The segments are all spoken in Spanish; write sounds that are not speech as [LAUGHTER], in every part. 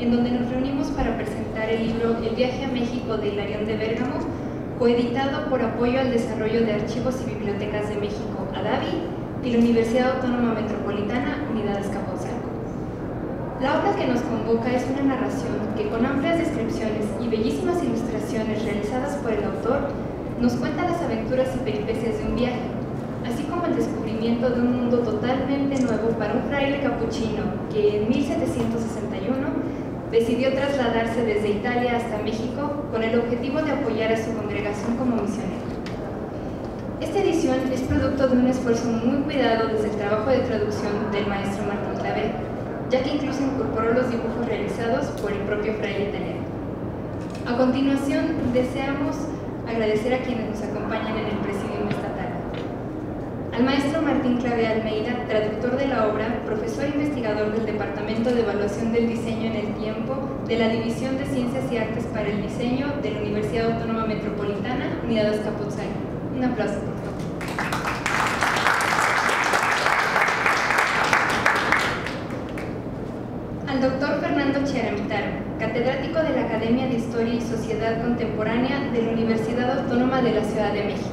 en donde nos reunimos para presentar el libro El viaje a México de Hilarión de Bérgamo, coeditado por Apoyo al Desarrollo de Archivos y Bibliotecas de México, ADAVI, y la Universidad Autónoma Metropolitana, Unidad Azcapotzalco. La obra que nos convoca es una narración que con amplias descripciones y bellísimas ilustraciones realizadas por el autor, nos cuenta las aventuras y peripecias de un viaje, así como el descubrimiento de un mundo totalmente nuevo para un fraile capuchino que en 1761 decidió trasladarse desde Italia hasta México con el objetivo de apoyar a su congregación como misionero. Esta edición es producto de un esfuerzo muy cuidado desde el trabajo de traducción del maestro Martín Clavel, ya que incluso incorporó los dibujos realizados por el propio fraile italiano. A continuación, deseamos agradecer a quienes nos acompañan en el. Al maestro Martín Clave Almeida, traductor de la obra, profesor e investigador del Departamento de Evaluación del Diseño en el Tiempo de la División de Ciencias y Artes para el Diseño de la Universidad Autónoma Metropolitana, Unidad Azcapotzalco. Un aplauso, por favor. Al doctor Fernando Chiaramitaro, catedrático de la Academia de Historia y Sociedad Contemporánea de la Universidad Autónoma de la Ciudad de México.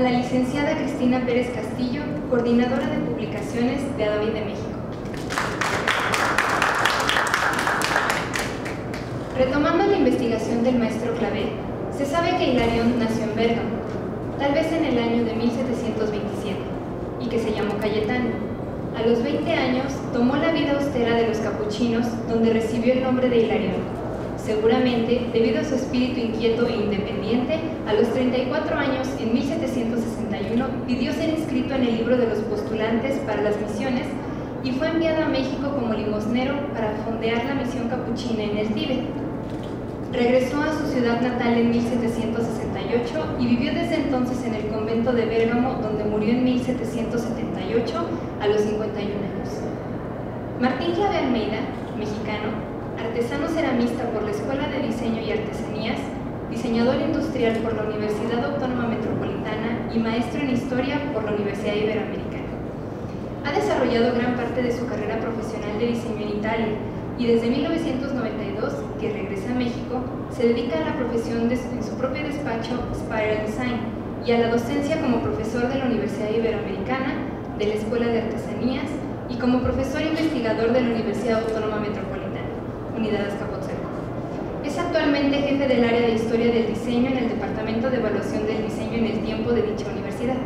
A la licenciada Cristina Pérez Castillo, coordinadora de publicaciones de Adavi de México. Retomando la investigación del maestro Clavé, se sabe que Hilarión nació en Bérgamo, tal vez en el año de 1727, y que se llamó Cayetano. A los 20 años tomó la vida austera de los capuchinos, donde recibió el nombre de Hilarión. Seguramente, debido a su espíritu inquieto e independiente, a los 34 años, en 1761, pidió ser inscrito en el libro de los postulantes para las misiones y fue enviado a México como limosnero para fondear la misión capuchina en el Tíbet. Regresó a su ciudad natal en 1768 y vivió desde entonces en el convento de Bérgamo, donde murió en 1778 a los 51 años. Martín Clave Almeida, mexicano, artesano ceramista por la Escuela de Diseño y Artesanías, diseñador industrial por la Universidad Autónoma Metropolitana y maestro en Historia por la Universidad Iberoamericana. Ha desarrollado gran parte de su carrera profesional de diseño en Italia y desde 1992, que regresa a México, se dedica a la profesión en su propio despacho Spiral Design y a la docencia como profesor de la Universidad Iberoamericana, de la Escuela de Artesanías y como profesor investigador de la Universidad Autónoma Metropolitana, Unidad Azcapotzalco. Es actualmente jefe del área de Historia del Diseño en el Departamento de Evaluación en el Tiempo de dicha universidad.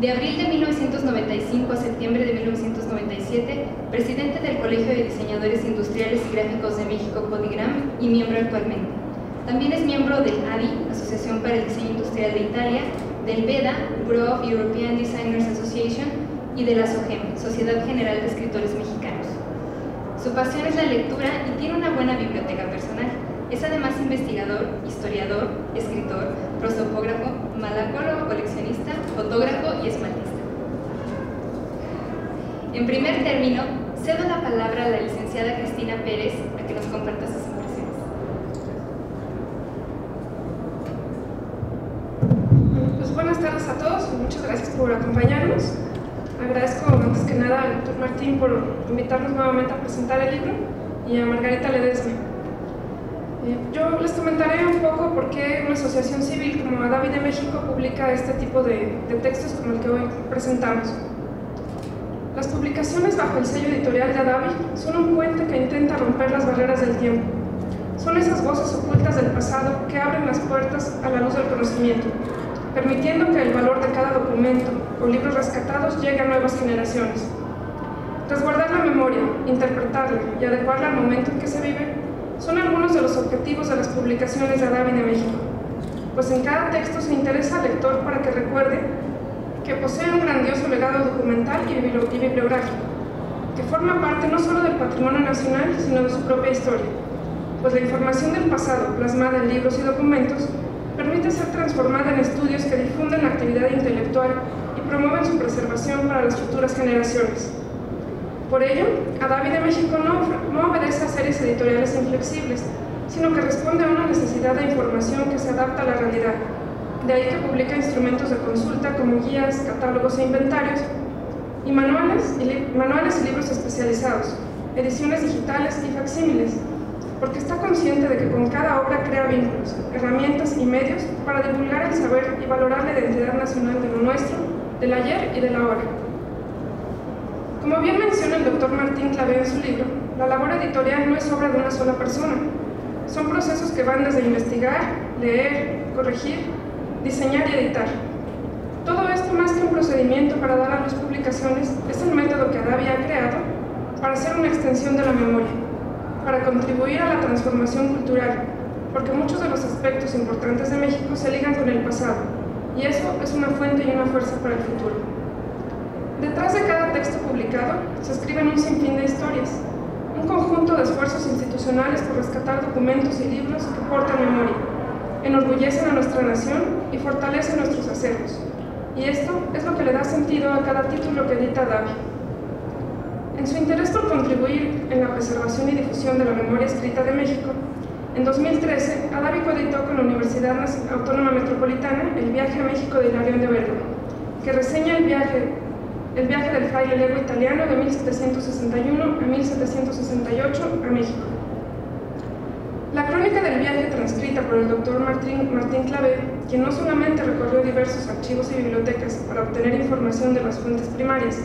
De abril de 1995 a septiembre de 1997, presidente del Colegio de Diseñadores Industriales y Gráficos de México, CODIGRAM, y miembro actualmente. También es miembro del ADI, Asociación para el Diseño Industrial de Italia, del BEDA, Bureau of European Designers Association, y de la SOGEM, Sociedad General de Escritores Mexicanos. Su pasión es la lectura y tiene una buena biblioteca personal. Es además investigador, historiador, escritor, prosopógrafo, malacólogo, coleccionista, fotógrafo y esmaltista. En primer término, cedo la palabra a la licenciada Cristina Pérez a que nos comparta sus impresiones. Pues buenas tardes a todos, muchas gracias por acompañarnos. Agradezco antes que nada al doctor Martín por invitarnos nuevamente a presentar el libro y a Margarita Ledesma. Yo les comentaré un poco por qué una asociación civil como Adavi de México publica este tipo de, de, textos como el que hoy presentamos. Las publicaciones bajo el sello editorial de Adavi son un puente que intenta romper las barreras del tiempo. Son esas voces ocultas del pasado que abren las puertas a la luz del conocimiento, permitiendo que el valor de cada documento o libros rescatados llegue a nuevas generaciones. Resguardar la memoria, interpretarla y adecuarla al momento en que se vive son algunos de los objetivos de las publicaciones de de México, pues en cada texto se interesa al lector para que recuerde que posee un grandioso legado documental y bibliográfico, que forma parte no solo del patrimonio nacional, sino de su propia historia, pues la información del pasado plasmada en libros y documentos permite ser transformada en estudios que difunden la actividad intelectual y promueven su preservación para las futuras generaciones. Por ello, Adavi de México no, no, obedece a series editoriales inflexibles, sino que responde a una necesidad de información que se adapta a la realidad, De ahí que publica instrumentos de consulta como guías, catálogos e inventarios, y manuales y, manuales y libros especializados, ediciones digitales y facsímiles, porque está consciente de que con cada obra crea vínculos, herramientas y medios para divulgar el saber y valorar la identidad nacional de lo nuestro, del ayer y de la hora. Como bien menciona el doctor Martín Clavé en su libro, la labor editorial no es obra de una sola persona. Son procesos que van desde investigar, leer, corregir, diseñar y editar. Todo esto, más que un procedimiento para dar a las publicaciones, es el método que Adavi ha creado para hacer una extensión de la memoria, para contribuir a la transformación cultural, porque muchos de los aspectos importantes de México se ligan con el pasado, y eso es una fuente y una fuerza para el futuro. Detrás de cada texto publicado se escriben un sinfín de historias, un conjunto de esfuerzos institucionales por rescatar documentos y libros que portan memoria, enorgullecen a nuestra nación y fortalecen nuestros acervos. Y esto es lo que le da sentido a cada título que edita Davi. En su interés por contribuir en la preservación y difusión de la memoria escrita de México, en 2013, Adavi coeditó con la Universidad Autónoma Metropolitana el viaje a México de Hilarión de Bergamo, que reseña el viaje, el viaje del fraile lego italiano de 1761 a 1768 a México. La crónica del viaje transcrita por el doctor Martín, Martín Clavé, quien no solamente recorrió diversos archivos y bibliotecas para obtener información de las fuentes primarias,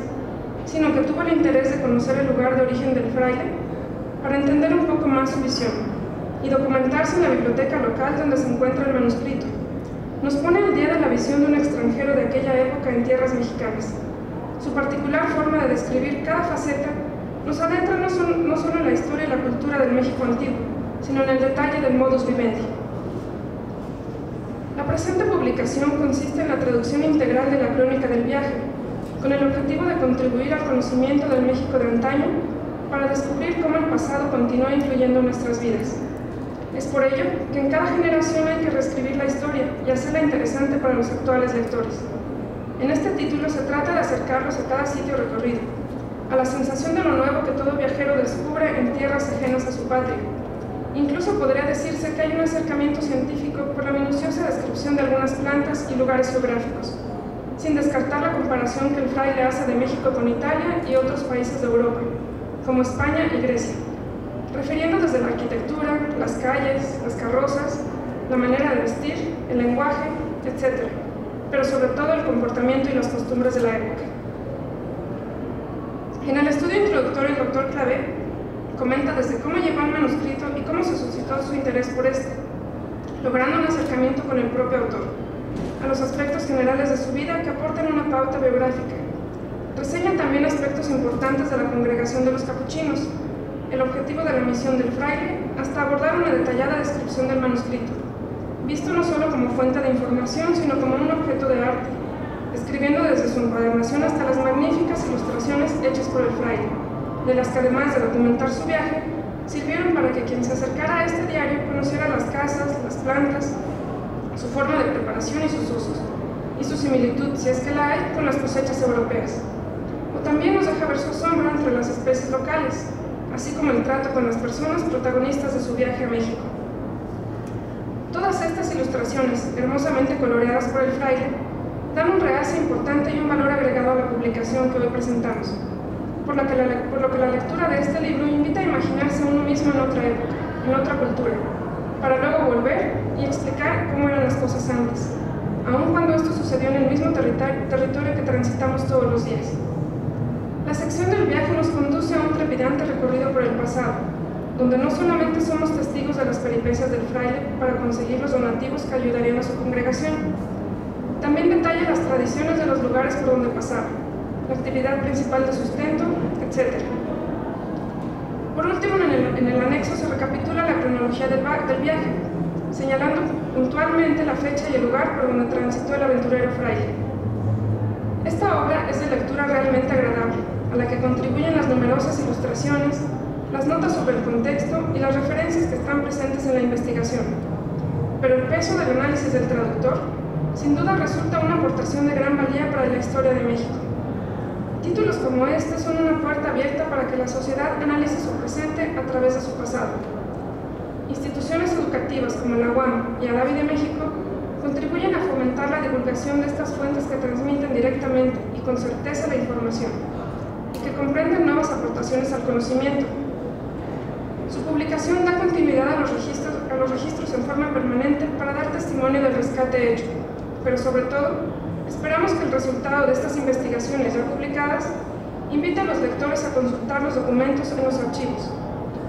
sino que tuvo el interés de conocer el lugar de origen del fraile para entender un poco más su visión y documentarse en la biblioteca local donde se encuentra el manuscrito. Nos pone al día de la visión de un extranjero de aquella época en tierras mexicanas. Su particular forma de describir cada faceta nos adentra no, solo en la historia y la cultura del México antiguo, sino en el detalle del modus vivendi. La presente publicación consiste en la traducción integral de la crónica del viaje, con el objetivo de contribuir al conocimiento del México de antaño para descubrir cómo el pasado continúa influyendo en nuestras vidas. Es por ello que en cada generación hay que reescribir la historia y hacerla interesante para los actuales lectores. En este título se trata de acercarlos a cada sitio recorrido, a la sensación de lo nuevo que todo viajero descubre en tierras ajenas a su patria. Incluso podría decirse que hay un acercamiento científico por la minuciosa descripción de algunas plantas y lugares geográficos, sin descartar la comparación que el fraile hace de México con Italia y otros países de Europa, como España y Grecia refiriendo desde la arquitectura, las calles, las carrozas, la manera de vestir, el lenguaje, etc., pero sobre todo el comportamiento y las costumbres de la época. En el estudio introductorio, el doctor Clavé comenta desde cómo llegó al manuscrito y cómo se suscitó su interés por este, logrando un acercamiento con el propio autor, a los aspectos generales de su vida que aportan una pauta biográfica. Reseña también aspectos importantes de la congregación de los capuchinos, el objetivo de la misión del fraile hasta abordar una detallada descripción del manuscrito, visto no solo como fuente de información, sino como un objeto de arte, escribiendo desde su encuadernación hasta las magníficas ilustraciones hechas por el fraile, de las que además de documentar su viaje, sirvieron para que quien se acercara a este diario conociera las casas, las plantas, su forma de preparación y sus usos, y su similitud, si es que la hay, con las cosechas europeas. O también nos deja ver su asombro entre las especies locales, así como el trato con las personas protagonistas de su viaje a México. Estas ilustraciones, hermosamente coloreadas por el fraile, dan un realce importante y un valor agregado a la publicación que hoy presentamos, por lo que la, por lo que la lectura de este libro invita a imaginarse uno mismo en otra época, en otra cultura, para luego volver y explicar cómo eran las cosas antes, aun cuando esto sucedió en el mismo territorio que transitamos todos los días. La sección del viaje nos conduce a un trepidante recorrido por el pasado, donde no solamente somos testigos de las peripecias del fraile para conseguir los donativos que ayudarían a su congregación, también detalla las tradiciones de los lugares por donde pasaba, la actividad principal de sustento, etc. Por último, en el, anexo se recapitula la cronología del viaje, señalando puntualmente la fecha y el lugar por donde transitó el aventurero fraile. Esta obra es de lectura realmente agradable, a la que contribuyen las numerosas ilustraciones, las notas sobre el contexto y las referencias que están presentes en la investigación. Pero el peso del análisis del traductor sin duda resulta una aportación de gran valía para la historia de México. Títulos como este son una puerta abierta para que la sociedad analice su presente a través de su pasado. Instituciones educativas como la UAM y Adavi de México contribuyen a fomentar la divulgación de estas fuentes que transmiten directamente y con certeza la información, y que comprenden nuevas aportaciones al conocimiento. Publicación da continuidad a los registros, a los registros en forma permanente para dar testimonio del rescate hecho, pero sobre todo, esperamos que el resultado de estas investigaciones ya publicadas invite a los lectores a consultar los documentos en los archivos,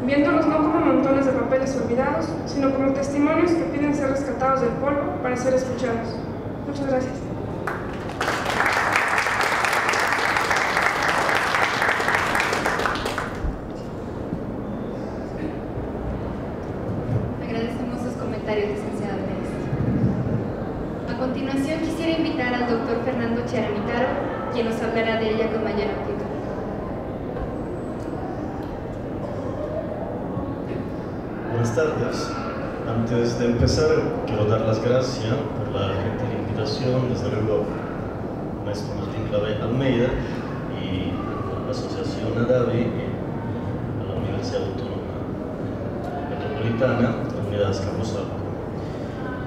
viéndolos no como montones de papeles olvidados, sino como testimonios que piden ser rescatados del polvo para ser escuchados. Muchas gracias. Agradecemos sus comentarios, licenciado Pérez. A continuación, quisiera invitar al doctor Fernando Cheramitaro, quien nos hablará de ella con mayor amplitud. Buenas tardes. Antes de empezar, quiero dar las gracias por la gentil invitación, desde luego, maestro Martín Clavé Almeida y la Asociación ADAVI y a la Universidad Autónoma Metropolitana, la Unidad Escapuzalco.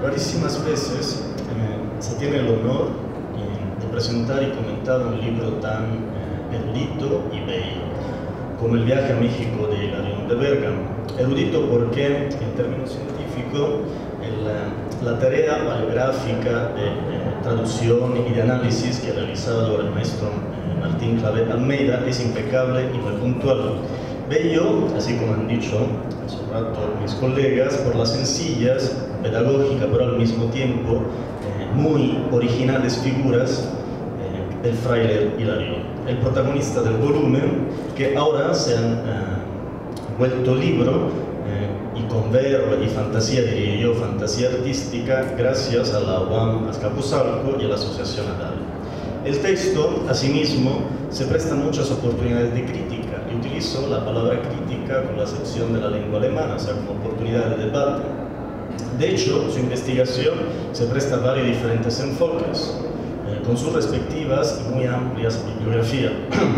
Rarísimas veces eh, se tiene el honor eh, de presentar y comentar un libro tan eh, erudito y bello como El viaje a México de Hilarión de Bergamo. Erudito porque, en términos científicos, el, la tarea paleográfica de, de, traducción y de análisis que ha realizado el maestro eh, Martín Clavet Almeida es impecable y muy puntual. Bello, así como han dicho hace un rato mis colegas, por las sencillas, pedagógicas, pero al mismo tiempo eh, muy originales figuras eh, del fraile Hilario, el protagonista del volumen, que ahora se han uh, vuelto libro eh, y con verbo y fantasía, diría yo, fantasía artística, gracias a la UAM Azcapotzalco y a la Asociación ADAL. El texto, asimismo, se presta muchas oportunidades de crítica, y utilizo la palabra crítica con la acepción de la lengua alemana, o sea, como oportunidad de debate. De hecho, su investigación se presta a varios diferentes enfoques, con sus respectivas y muy amplias bibliografías.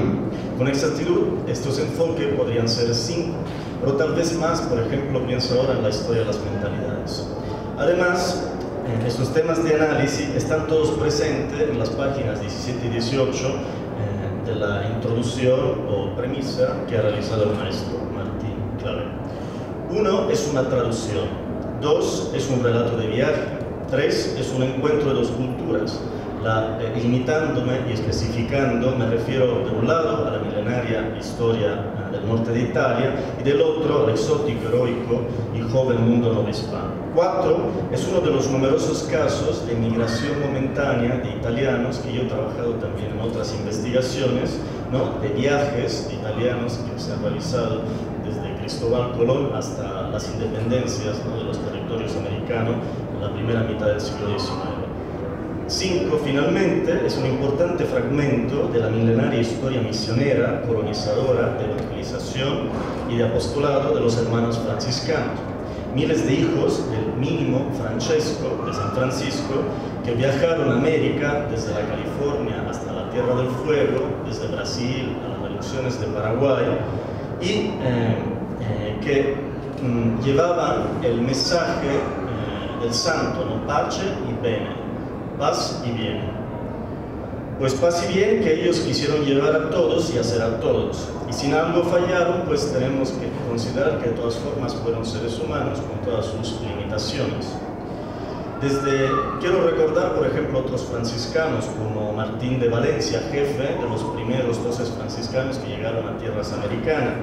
[CLEARS THROAT] con exactitud, estos enfoques podrían ser cinco, pero tal vez más, por ejemplo, pienso ahora en la historia de las mentalidades. Además, estos temas de análisis están todos presentes en las páginas 17 y 18 eh, de la introducción o premisa que ha realizado el maestro Martín Clave. Uno es una traducción, dos es un relato de viaje, tres es un encuentro de dos culturas, la, eh, limitándome y especificando, me refiero de un lado a la milenaria historia eh, del norte de Italia y del otro al exótico, heroico y joven mundo novohispano. Cuatro es uno de los numerosos casos de migración momentánea de italianos que yo he trabajado también en otras investigaciones, ¿no? de viajes de italianos que se han realizado desde Cristóbal Colón hasta las independencias ¿no? de los territorios americanos en la primera mitad del siglo XIX. 5, finalmente, es un importante fragmento de la milenaria historia misionera, colonizadora, de evangelización y de apostolado de los hermanos franciscanos. Miles de hijos del mínimo Francesco de San Francisco que viajaron a América desde la California hasta la Tierra del Fuego, desde Brasil a las reducciones de Paraguay, y eh, eh, que mm, llevaban el mensaje eh, del santo, ¿no? pace y bene, paz y bien. Pues paz y bien que ellos quisieron llevar a todos y hacer a todos. Y sin algo fallaron, pues tenemos que considerar que de todas formas fueron seres humanos con todas sus limitaciones. Desde, quiero recordar, por ejemplo, otros franciscanos como Martín de Valencia, jefe de los primeros 12 franciscanos que llegaron a tierras americanas.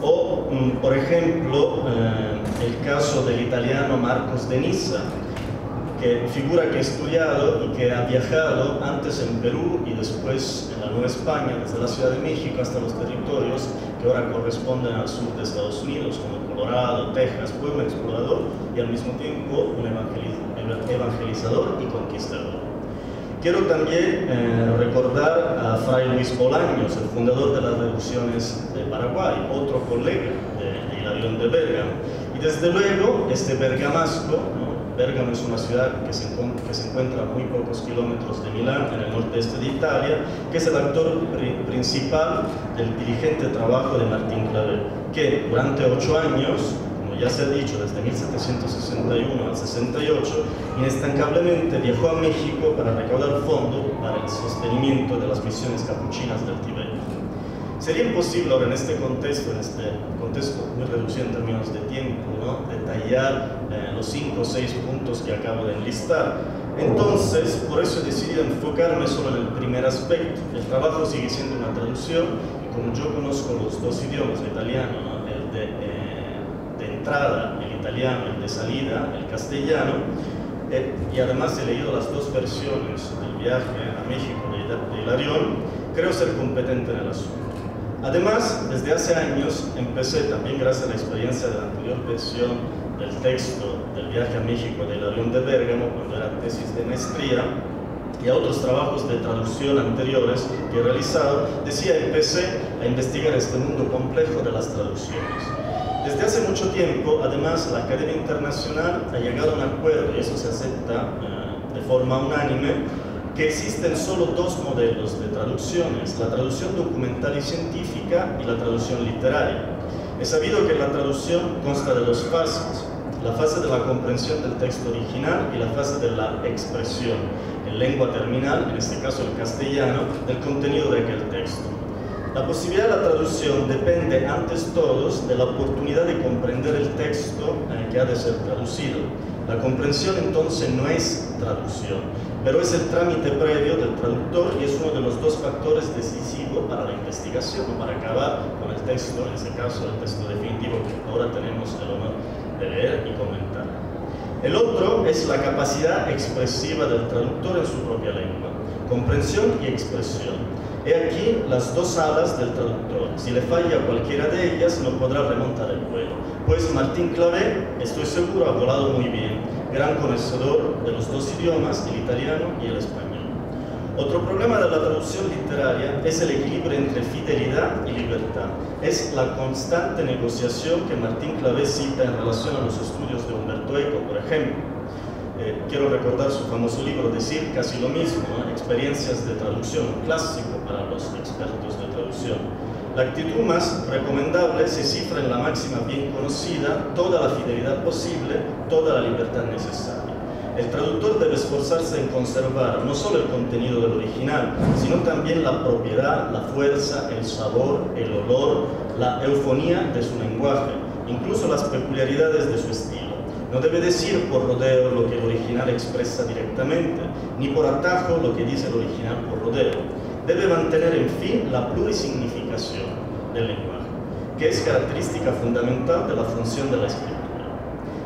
O, por ejemplo, eh, el caso del italiano Marcos de Niza, que figura que ha estudiado y que ha viajado antes en Perú y después en la Nueva España, desde la Ciudad de México hasta los territorios que ahora corresponden al sur de Estados Unidos, como Colorado, Texas, un explorador y al mismo tiempo un evangelizador y conquistador. Quiero también eh, recordar a Fray Luis Bolaños, el fundador de las reducciones de Paraguay, otro colega de, de Hilarión de Bergamo. Y desde luego, este bergamasco, ¿no? Bergamo es una ciudad que se, encuentra a muy pocos kilómetros de Milán, en el nordeste de Italia, que es el actor pri principal del diligente trabajo de Martín Clavel, que durante ocho años, como ya se ha dicho, desde 1761 al 68, inestancablemente viajó a México para recaudar fondos para el sostenimiento de las misiones capuchinas del Tíbet. Sería imposible ahora en este contexto, en este contexto muy reducido en términos de tiempo, ¿no? detallar eh, los cinco o seis puntos que acabo de enlistar. Entonces, por eso he decidido enfocarme solo en el primer aspecto. El trabajo sigue siendo una traducción y como yo conozco los dos idiomas, el italiano, el de, eh, de, entrada, el italiano, el de salida, el castellano, eh, y además he leído las dos versiones del viaje a México de Hilarión, creo ser competente en el asunto. Además, desde hace años empecé también gracias a la experiencia de la anterior versión del texto del viaje a México del avión de Bérgamo, cuando era tesis de maestría, y a otros trabajos de traducción anteriores que he realizado, decía, empecé a investigar este mundo complejo de las traducciones. Desde hace mucho tiempo, además, la Academia Internacional ha llegado a un acuerdo, y eso se acepta uh, de forma unánime, que existen solo dos modelos de traducciones, la traducción documental y científica y la traducción literaria. Es sabido que la traducción consta de dos fases, la fase de la comprensión del texto original y la fase de la expresión, en lengua terminal, en este caso el castellano, del contenido de aquel texto. La posibilidad de la traducción depende antes todos de la oportunidad de comprender el texto eh, que ha de ser traducido. La comprensión entonces no es traducción, pero es el trámite previo del traductor y es uno de los dos factores decisivos para la investigación para acabar con el texto, en ese caso el texto definitivo que ahora tenemos el honor de leer y comentar. El otro es la capacidad expresiva del traductor en su propia lengua, comprensión y expresión. He aquí las dos alas del traductor. Si le falla cualquiera de ellas, no podrá remontar el vuelo. Pues Martín Clavé, estoy seguro, ha volado muy bien gran conocedor de los dos idiomas, el italiano y el español. Otro problema de la traducción literaria es el equilibrio entre fidelidad y libertad. Es la constante negociación que Martín Clavé cita en relación a los estudios de Humberto Eco, por ejemplo. Eh, quiero recordar su famoso libro Decir casi lo mismo, ¿no? experiencias de traducción, clásico para los expertos de traducción. La actitud más recomendable se cifra en la máxima bien conocida, toda la fidelidad posible, toda la libertad necesaria. El traductor debe esforzarse en conservar no solo el contenido del original, sino también la propiedad, la fuerza, el sabor, el olor, la eufonía de su lenguaje, incluso las peculiaridades de su estilo. No debe decir por rodeo lo que el original expresa directamente, ni por atajo lo que dice el original por rodeo debe mantener en fin la plurisignificación del lenguaje, que es característica fundamental de la función de la escritura.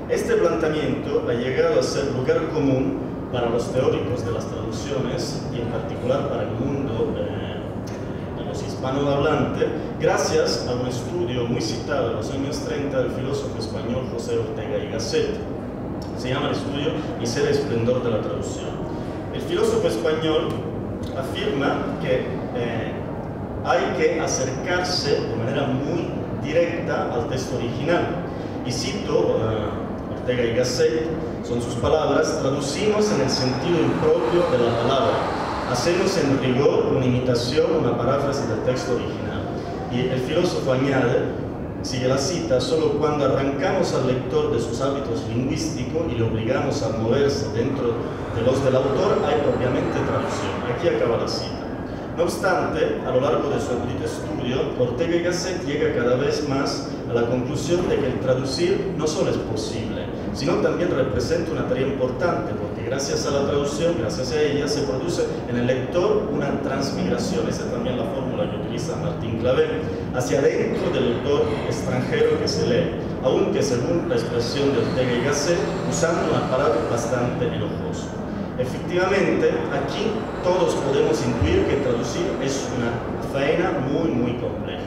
Este planteamiento ha llegado a ser lugar común para los teóricos de las traducciones y en particular para el mundo eh, de los hispanohablantes, gracias a un estudio muy citado en los años 30 del filósofo español José Ortega y Gasset. Se llama el estudio Y ser esplendor de la traducción. El filósofo español afirma que eh, hay que acercarse de manera muy directa al texto original. Y cito uh, Ortega y Gasset, son sus palabras, traducimos en el sentido impropio de la palabra, hacemos en rigor una imitación, una paráfrasis del texto original. Y el filósofo añade, sigue la cita, solo cuando arrancamos al lector de sus hábitos lingüísticos y le obligamos a moverse dentro de los del autor, hay propiamente traducción. Aquí acaba la cita. No obstante, a lo largo de su erudito estudio, Ortega y Gasset llega cada vez más a la conclusión de que el traducir no solo es posible, sino también representa una tarea importante, porque gracias a la traducción, gracias a ella, se produce en el lector una transmigración, esa es también la fórmula que utiliza Martín Clavé, hacia dentro del autor extranjero que se lee, aunque según la expresión de Ortega y Gasset, usando un aparato bastante enojoso. Efectivamente, aquí todos podemos intuir que traducir es una faena muy, muy compleja.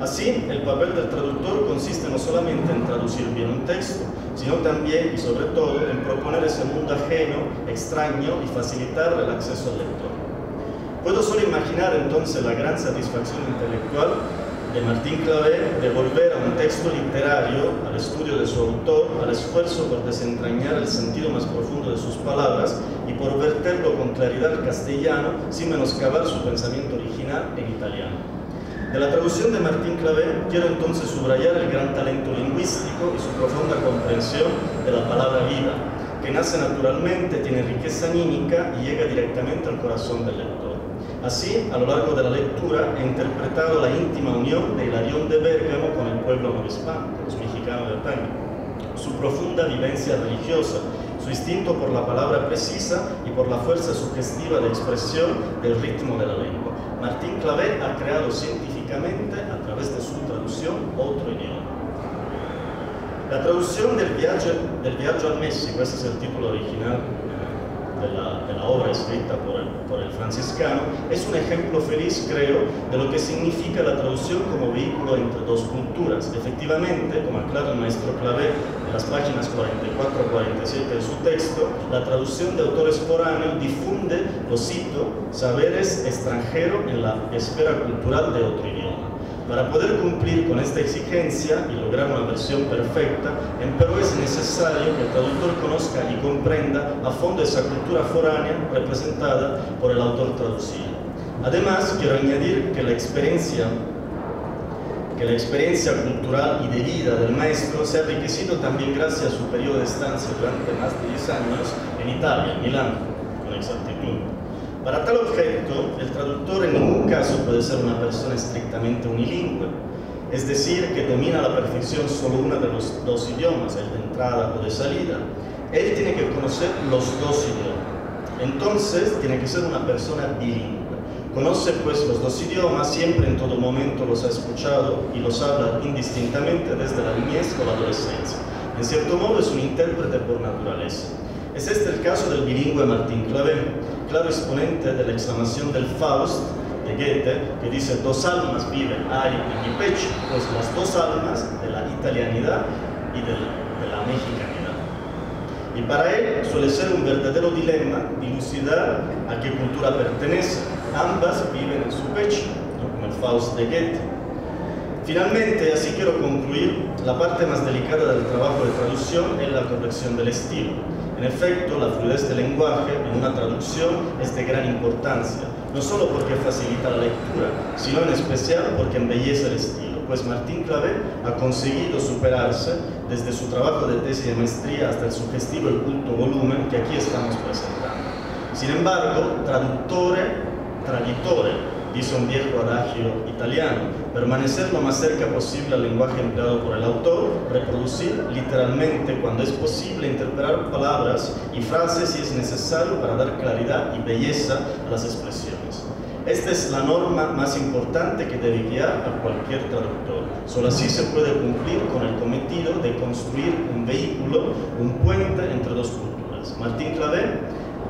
Así, el papel del traductor consiste no solamente en traducir bien un texto, sino también y sobre todo en proponer ese mundo ajeno, extraño y facilitar el acceso al lector. Puedo solo imaginar entonces la gran satisfacción intelectual de Martín Clavé de volver a un texto literario, al estudio de su autor, al esfuerzo por desentrañar el sentido más profundo de sus palabras y por verterlo con claridad al castellano sin menoscabar su pensamiento original en italiano. De la traducción de Martín Clavé quiero entonces subrayar el gran talento lingüístico y su profunda comprensión de la palabra vida, que nace naturalmente, tiene riqueza anímica y llega directamente al corazón del lector. Así, a lo largo de la lectura, he interpretado la íntima unión de Hilarión de Bérgamo con el pueblo novohispano, los mexicanos de Otaño, su profunda vivencia religiosa, su instinto por la palabra precisa y por la fuerza sugestiva de expresión del ritmo de la lengua. Martín Clavé ha creado científicamente, a través de su traducción, otro idioma. La traducción del viaje, del viaggio al México, ese es el título original de la, obra escrita por el, por el, franciscano, es un ejemplo feliz, creo, de lo que significa la traducción como vehículo entre dos culturas. Efectivamente, como aclara el maestro Clavé las páginas 44-47 de su texto, la traducción de autores foráneos difunde, lo cito, saberes extranjeros en la esfera cultural de otro idioma. Para poder cumplir con esta exigencia y lograr una versión perfecta, empero es necesario que el traductor conozca y comprenda a fondo esa cultura foránea representada por el autor traducido. Además, quiero añadir que la experiencia la experiencia cultural y de vida del maestro se ha enriquecido también gracias a su periodo de estancia durante más de 10 años en Italia, en Milán, con exactitud. Para tal objeto, el traductor en ningún caso puede ser una persona estrictamente unilingüe, es decir, que domina la perfección solo uno de los dos idiomas, el de entrada o de salida. Él tiene que conocer los dos idiomas. Entonces, tiene que ser una persona bilingüe. Conoce pues los dos idiomas, siempre en todo momento los ha escuchado y los habla indistintamente desde la niñez o la adolescencia. En cierto modo es un intérprete por naturaleza. Es este el caso del bilingüe Martín Clavé, claro exponente de la exclamación del Faust de Goethe, que dice, dos almas viven hay en mi pecho, pues las dos almas de la italianidad y de la, de la mexicanidad. Y para él suele ser un verdadero dilema dilucidar a qué cultura pertenece. Ambas viven en su pecho, como el Faust de Goethe. Finalmente, así quiero concluir, la parte más delicada del trabajo de traducción es la corrección del estilo. En efecto, la fluidez del lenguaje en una traducción es de gran importancia, no solo porque facilita la lectura, sino en especial porque embellece el estilo, pues Martín Clavé ha conseguido superarse desde su trabajo de tesis de maestría hasta el sugestivo y culto volumen que aquí estamos presentando. Sin embargo, traductore, traditore, dice un viejo adagio italiano, permanecer lo más cerca posible al lenguaje empleado por el autor, reproducir literalmente cuando es posible, interpretar palabras y frases si es necesario para dar claridad y belleza a las expresiones. Esta es la norma más importante que debe guiar a cualquier traductor. Solo así se puede cumplir con el cometido de construir un vehículo, un puente entre dos culturas. Martín Clavé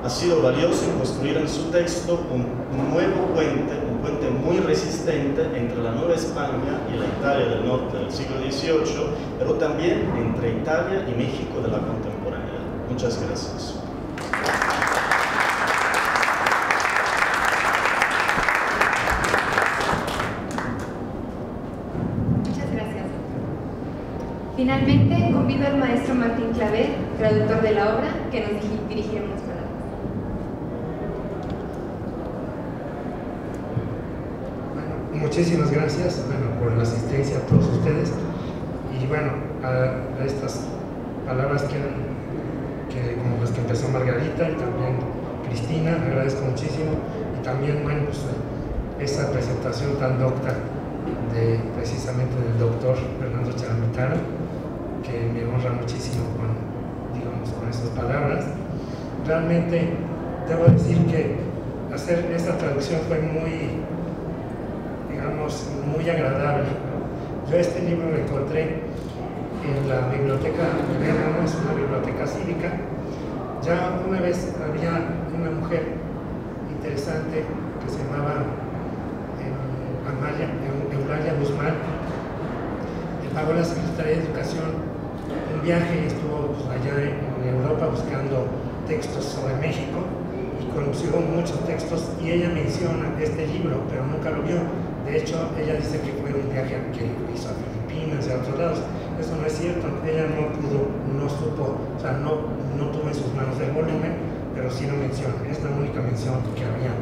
ha sido valioso en construir en su texto un, nuevo puente, un puente muy resistente entre la Nueva España y la Italia del norte del siglo XVIII, pero también entre Italia y México de la contemporaneidad. Muchas gracias. Finalmente, convido al maestro Martín Clavé, traductor de la obra, que nos dirigiremos palabras. Muchísimas gracias bueno, por la asistencia a todos ustedes y bueno, a, estas palabras que, que, como las que empezó Margarita y también Cristina, agradezco muchísimo y también bueno, pues, esa presentación tan docta de, precisamente del doctor Fernando Charamitano que me honra muchísimo con, digamos, con esas palabras. Realmente debo decir que hacer esta traducción fue muy muy agradable. Yo este libro lo encontré en la biblioteca es una biblioteca cívica. Ya una vez había una mujer interesante que se llamaba eh, Amalia, Eulalia Guzmán, que pagó la Secretaría de Educación un viaje y estuvo pues, allá en Europa buscando textos sobre México y conoció muchos textos y ella menciona este libro, pero nunca lo vio. De hecho, ella dice que fue un viaje que hizo a Filipinas y a otros lados. Eso no es cierto. Ella no pudo, no supo, o sea, no, no tuvo en sus manos el volumen, pero sí lo menciona. Es la única mención que había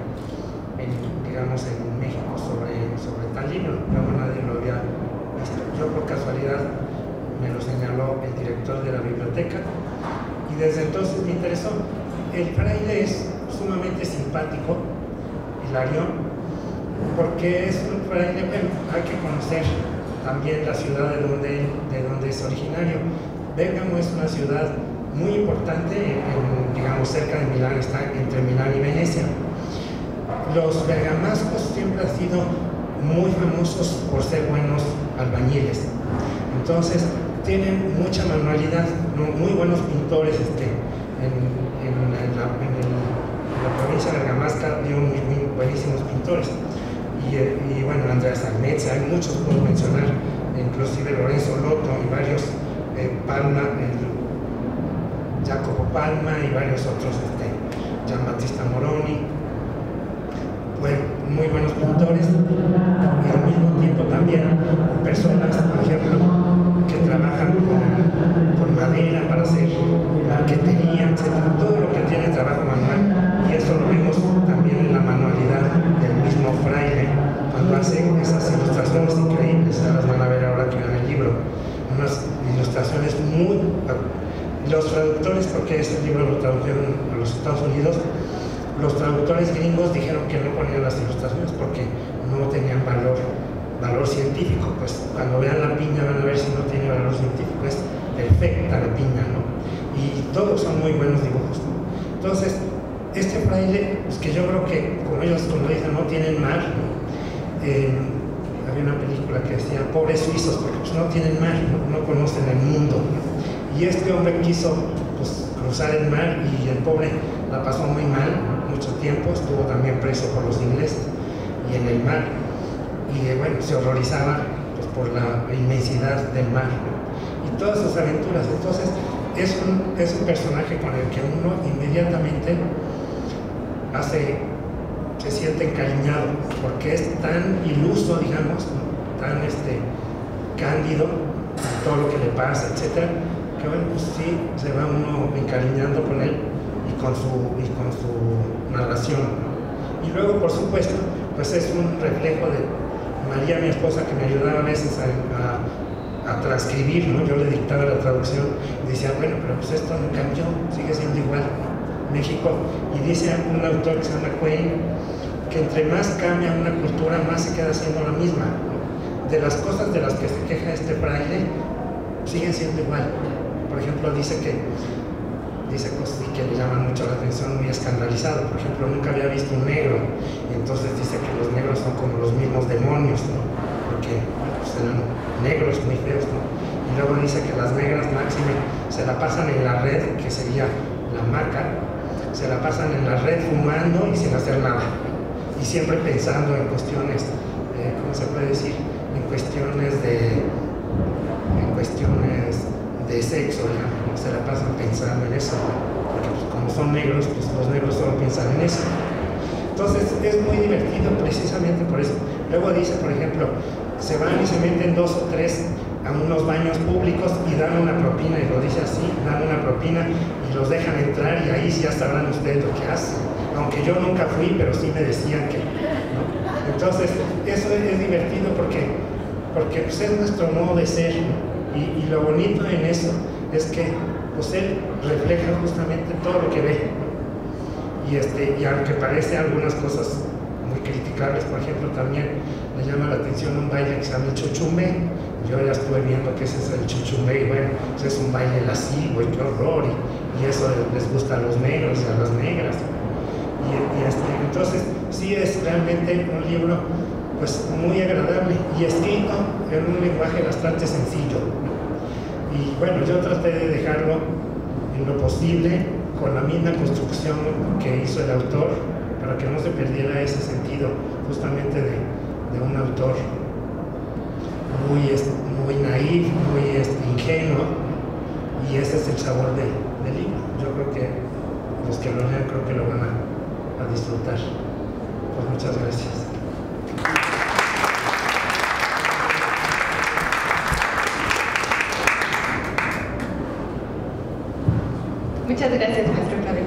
digamos, en México sobre, sobre tal libro. Luego nadie lo había visto. Yo por casualidad me lo señaló el director de la biblioteca y desde entonces me interesó. El fraile es sumamente simpático, Hilarión, porque es fraile, bueno, hay que conocer también la ciudad de donde, de donde es originario. Bérgamo es una ciudad muy importante, digamos cerca de Milán, está entre Milán y Venecia. Los bergamascos siempre han sido muy famosos por ser buenos albañiles. Entonces, tienen mucha manualidad, muy buenos pintores este, en, la, provincia de Bergamasca, dio muy, buenísimos pintores. Y, bueno, Andrés Almeza, hay muchos, puedo mencionar, inclusive Lorenzo Loto y varios, eh, Palma, Jacopo Palma y varios otros, este, Gian Battista Moroni, bueno, muy buenos pintores y al mismo tiempo también personas, por ejemplo, que trabajan con, madera para hacer marquetería, etc. Todo lo que tiene trabajo manual y eso lo vemos también en la manualidad del mismo fraile cuando hace esas ilustraciones increíbles, las van a ver ahora que en el libro, unas ilustraciones muy los ese libro lo tradujeron a los Estados Unidos, los traductores gringos dijeron que no ponían las ilustraciones porque no tenían valor, valor científico. Pues cuando vean la piña van a ver si no tiene valor científico. Es perfecta la piña, ¿no? Y todos son muy buenos dibujos. Entonces, este fraile, pues que yo creo que, como ellos como dicen, no tienen mar, había una película que decía, pobres suizos, porque pues, no tienen mar, no, conocen el mundo. Y este hombre quiso cruzar el mar y el pobre la pasó muy mal mucho tiempo, estuvo también preso por los ingleses y en el mar. Y eh, bueno, se horrorizaba pues, por la inmensidad del mar y todas sus aventuras. Entonces, es un, es un personaje con el que uno inmediatamente hace, se siente encariñado, porque es tan iluso, digamos, tan este, cándido todo lo que le pasa, etcétera, que bueno, pues sí, se va uno encariñando con él y con su, y con su narración. Y luego, por supuesto, pues es un reflejo de María, mi esposa, que me ayudaba a veces a, transcribir, ¿no? Yo le dictaba la traducción y decía, bueno, pero pues esto no cambió, sigue siendo igual. México, y dice un autor que se llama Quain, que entre más cambia una cultura, más se queda siendo la misma. De las cosas de las que se queja este fraile, siguen siendo igual. Por ejemplo, dice que dice cosas que le llaman mucho la atención, muy escandalizado. Por ejemplo, nunca había visto un negro, y entonces dice que los negros son como los mismos demonios, ¿no? Porque pues, eran negros muy feos, ¿no? Y luego dice que las negras máxime se la pasan en la red, que sería la maca, se la pasan en la red fumando y sin hacer nada. Y siempre pensando en cuestiones, eh, ¿cómo se puede decir? En cuestiones de, en cuestiones de sexo, digamos, se la pasan pensando en eso, porque pues, como son negros, pues los negros solo piensan en eso. Entonces es muy divertido precisamente por eso. Luego dice, por ejemplo, se van y se meten dos o tres a unos baños públicos y dan una propina, y lo dice así, dan una propina y los dejan entrar y ahí ya sabrán ustedes lo que hacen. Aunque yo nunca fui, pero sí me decían que. Entonces, eso es, divertido porque, porque pues, es nuestro modo de ser. Y, lo bonito en eso es que pues él refleja justamente todo lo que ve. Y, este, y aunque parece algunas cosas muy criticables, por ejemplo, también me llama la atención un baile que se llama el chuchumbe. Yo ya estuve viendo que ese es el chuchumbe y bueno, pues es un baile lascivo y qué horror. Y, eso les gusta a los negros y a las negras. Y, este, entonces, sí es realmente un libro pues muy agradable y escrito en un lenguaje bastante sencillo. Y bueno, yo traté de dejarlo en lo posible con la misma construcción que hizo el autor para que no se perdiera ese sentido justamente de, un autor muy, muy naif, muy ingenuo y ese es el sabor del, libro. Yo creo que los que lo lean creo que lo van a, a disfrutar. Pues muchas gracias. Muchas gracias, maestro Clavel.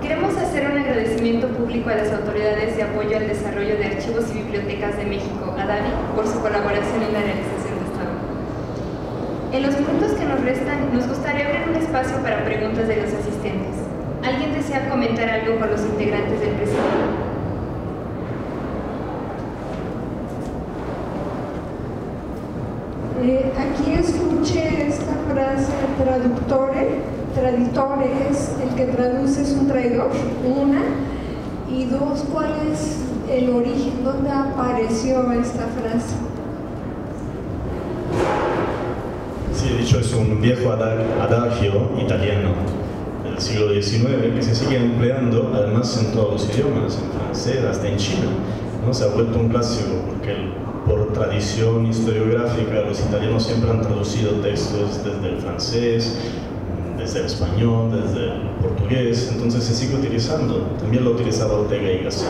Queremos hacer un agradecimiento público a las autoridades de apoyo al desarrollo de archivos y bibliotecas de México, ADAVI, por su colaboración en la realización de esta obra. En los minutos que nos restan, nos gustaría abrir un espacio para preguntas de los asistentes. ¿Alguien desea comentar algo con los integrantes del presidio? Eh, aquí escuché esta frase, traductore, traditore es el que traduce es un traidor, una, y dos, ¿cuál es el origen? ¿Dónde apareció esta frase? Sí, de hecho es un viejo adagio italiano del siglo XIX que se sigue empleando además en todos los idiomas, en francés, hasta en chino. ¿no? Se ha vuelto un clásico porque el por tradición historiográfica, los italianos siempre han traducido textos desde el francés, desde el español, desde el portugués, entonces se sigue utilizando. También lo utilizaba Ortega y Gasset.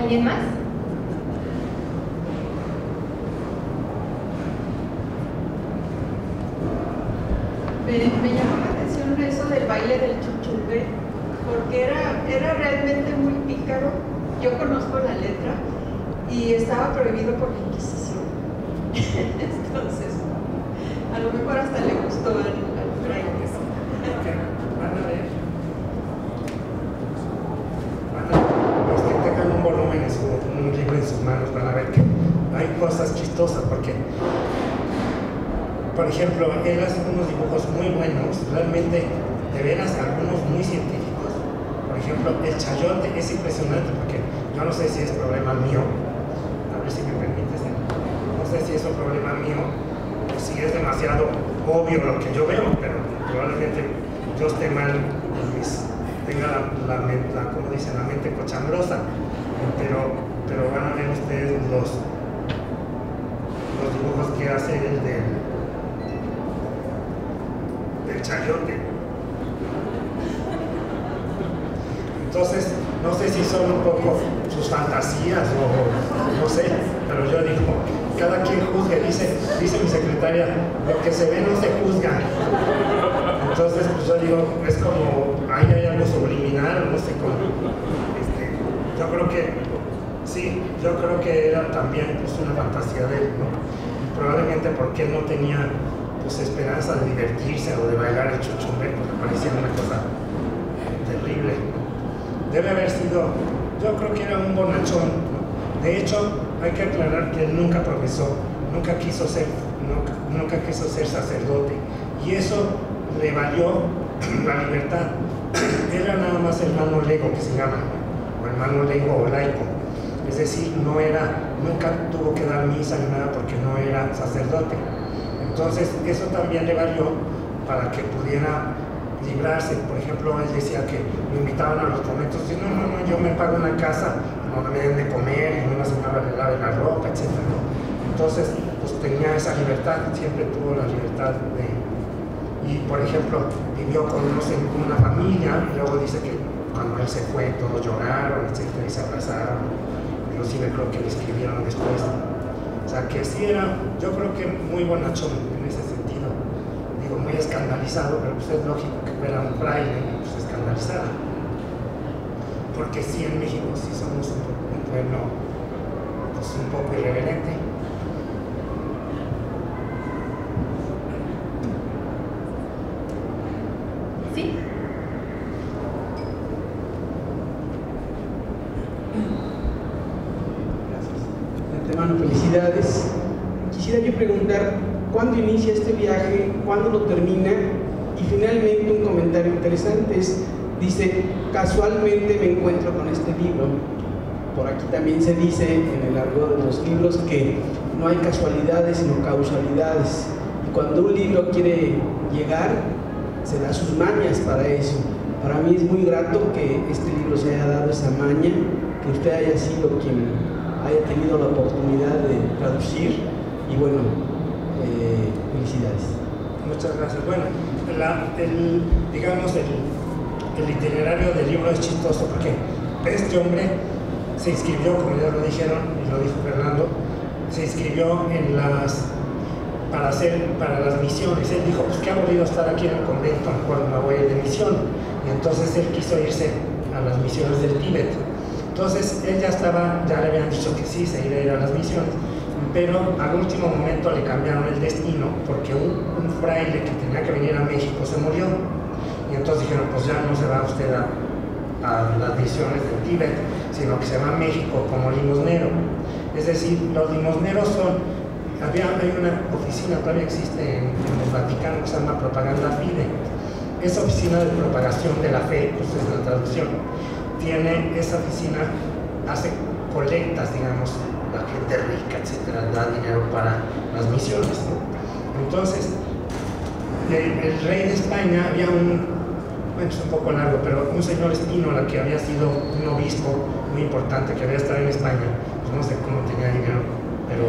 ¿Alguien más? Me, me llamó la atención eso del baile del chuchurbe porque era, era realmente muy pícaro. Yo conozco la letra y estaba prohibido por la Inquisición. Entonces, a lo mejor hasta le gustó al, fraile. Van a ver. Los que tengan un volumen en su, un libro en sus manos van a ver que hay cosas chistosas porque por ejemplo, él hace unos dibujos muy buenos, realmente, de veras, algunos muy científicos por ejemplo, el chayote es impresionante porque yo no sé si es problema mío, a ver si me permites, no si es un problema mío o si es demasiado obvio lo que yo veo, pero probablemente yo esté mal, tenga la, la, como dicen, la mente cochambrosa, pero, pero van a ver ustedes los, los dibujos que hace el del, del chayote. Entonces, no sé si son un poco sus fantasías o no sé, pero yo digo, cada quien juzgue, dice, dice mi secretaria, lo que se ve no se juzga. Entonces, pues yo digo, es como, ahí hay algo subliminal, no sé cómo. Este, yo creo que, sí, yo creo que era también pues, una fantasía de él, ¿no? Probablemente porque él no tenía pues esperanza de divertirse o de bailar el chuchumbe, porque parecía una cosa terrible debe haber sido, yo creo que era un bonachón. De hecho, hay que aclarar que él nunca profesó, nunca quiso ser, nunca, quiso ser sacerdote. Y eso le valió [CLEARS THROAT] la libertad. Era nada más hermano lego que se llama, o hermano lego o laico. Es decir, no era, nunca tuvo que dar misa ni nada porque no era sacerdote. Entonces, eso también le valió para que pudiera librarse. Por ejemplo, él decía que me invitaban a los conventos, y no, no, no, yo me pago una casa, no me den de comer, y una señora le lave la ropa, etc. Entonces, pues tenía esa libertad, siempre tuvo la libertad de... Y, por ejemplo, vivió con una familia, y luego dice que cuando él se fue todos lloraron, etc. y se abrazaron, inclusive creo que le escribieron después. O sea, que sí era, yo creo que muy bonachón en ese sentido. Digo, muy escandalizado, pero pues es lógico era un fraile pues, escandalizada. Porque sí, en México sí somos un, pueblo pues, un poco irreverente. ¿Sí? Gracias. De antemano, felicidades. Quisiera yo preguntar, ¿cuándo inicia este viaje? ¿Cuándo lo termina? Y finalmente un comentario interesante es, dice, casualmente me encuentro con este libro. Por aquí también se dice en el argot de los libros que no hay casualidades sino causalidades. Y cuando un libro quiere llegar, se da sus mañas para eso. Para mí es muy grato que este libro se haya dado esa maña, que usted haya sido quien haya tenido la oportunidad de traducir y bueno, eh, felicidades. Muchas gracias. Bueno, digamos, el, itinerario del libro es chistoso porque este hombre se inscribió, como ya lo dijeron y lo dijo Fernando, se inscribió en las para, hacer, para las misiones. Él dijo, pues qué aburrido estar aquí en el convento, mejor me voy de misión. Y entonces él quiso irse a las misiones del Tíbet. Entonces él ya estaba, ya le habían dicho que sí, se iba a ir a las misiones, pero al último momento le cambiaron el destino porque un fraile que tenía que venir a México se murió. Entonces dijeron, pues ya no se va usted a, las misiones del Tíbet, sino que se va a México como limosnero. Es decir, los limosneros son, había, hay una oficina, todavía existe en, el Vaticano que se llama Propaganda Fide. Esa oficina de propagación de la fe, pues es la traducción, tiene esa oficina, hace colectas, digamos, la gente rica, etcétera, da dinero para las misiones. Entonces, el, el, rey de España había un, bueno, es un poco largo, pero un señor Espínola que había sido un obispo muy importante, que había estado en España, pues no sé cómo tenía dinero, pero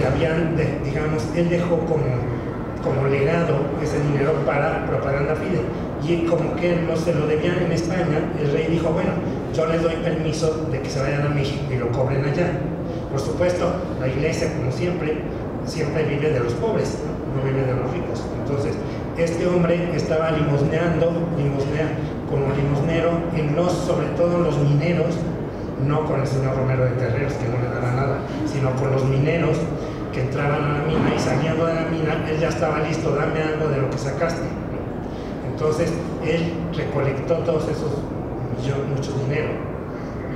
le habían, digamos, él dejó como, como legado ese dinero para propaganda fide y como que no se lo debían en España, el rey dijo, bueno, yo les doy permiso de que se vayan a México y lo cobren allá. Por supuesto, la iglesia, como siempre, siempre vive de los pobres, no, no vive de los ricos. Entonces, este hombre estaba limosneando, limosnea, como limosnero en los, sobre todo en los mineros, no con el señor Romero de Terreros, que no le daba nada, sino con los mineros que entraban a la mina y saliendo de la mina, él ya estaba listo, dame algo de lo que sacaste. Entonces, él recolectó todos esos millones, mucho dinero.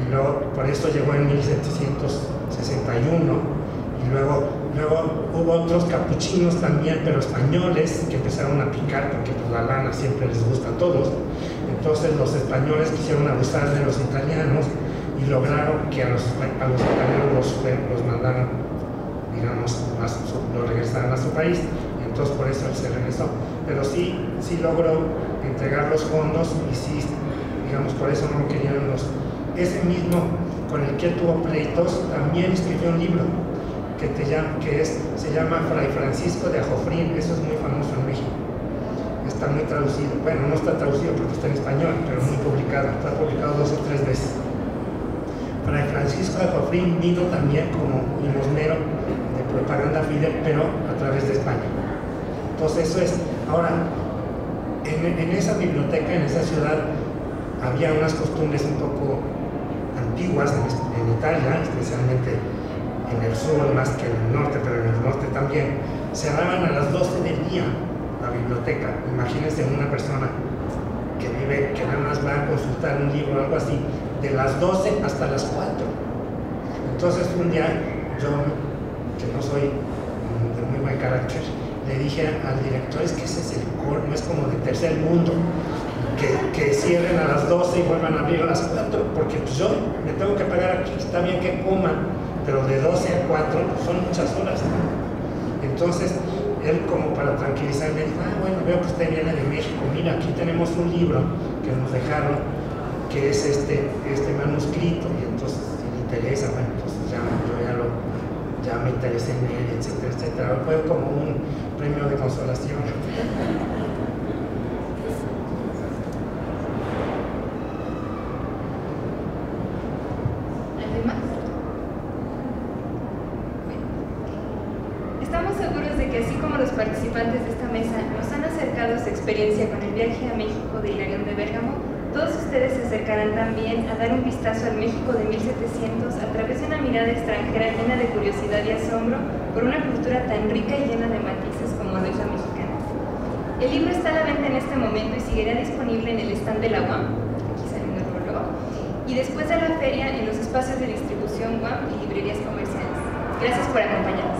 Y luego, por eso llegó en 1761. Y luego, luego hubo otros capuchinos también, pero españoles, que empezaron a picar porque pues, la lana siempre les gusta a todos. Entonces, los españoles quisieron abusar de los italianos y lograron que a los, a los italianos los, los mandaran, digamos, su, los regresaran a su país. Entonces, por eso se regresó pero sí, sí logró entregar los fondos y sí, digamos, por eso no querían los... Ese mismo con el que tuvo pleitos también escribió un libro que, te llama, que es, se llama Fray Francisco de Ajofrín, eso es muy famoso en México. Está muy traducido, bueno, no está traducido porque está en español, pero muy publicado, está publicado dos o tres veces. Fray Francisco de Ajofrín vino también como limosnero de propaganda Fidel, pero a través de España. Entonces eso es, ahora, en, esa biblioteca, en esa ciudad, había unas costumbres un poco antiguas en, en, Italia, especialmente en el sur más que en el norte, pero en el norte también. Cerraban a las 12 del día la biblioteca. Imagínense una persona que vive, que nada más va a consultar un libro o algo así, de las 12 hasta las 4. Entonces un día yo, que no soy de muy buen carácter, le dije al director, es que ese es el colmo, es como de tercer mundo, que, que, cierren a las 12 y vuelvan a abrir a las 4, porque yo me tengo que pagar aquí, está bien que coman, pero de 12 a 4 pues son muchas horas. Entonces, él como para tranquilizarme dijo, ah, bueno, veo que usted viene de México, mira, aquí tenemos un libro que nos dejaron, que es este, este manuscrito, y entonces si le interesa, bueno, entonces ya, yo ya lo, ya me interesé en él, etcétera, etcétera. Fue como un premio de consolación. ¿Alguien más? Estamos seguros de que así como los participantes de esta mesa nos han acercado su experiencia con el viaje a México de Hilarión de Bérgamo, todos ustedes se acercarán también a dar un vistazo al México de 1700 a través de una mirada extranjera llena de curiosidad y asombro por una cultura tan rica y llena de matices como lo es la mexicana. El libro está a la venta en este momento y seguirá disponible en el stand de la UAM, aquí saliendo el reloj, y después de la feria en los espacios de distribución UAM y librerías comerciales. Gracias por acompañarnos.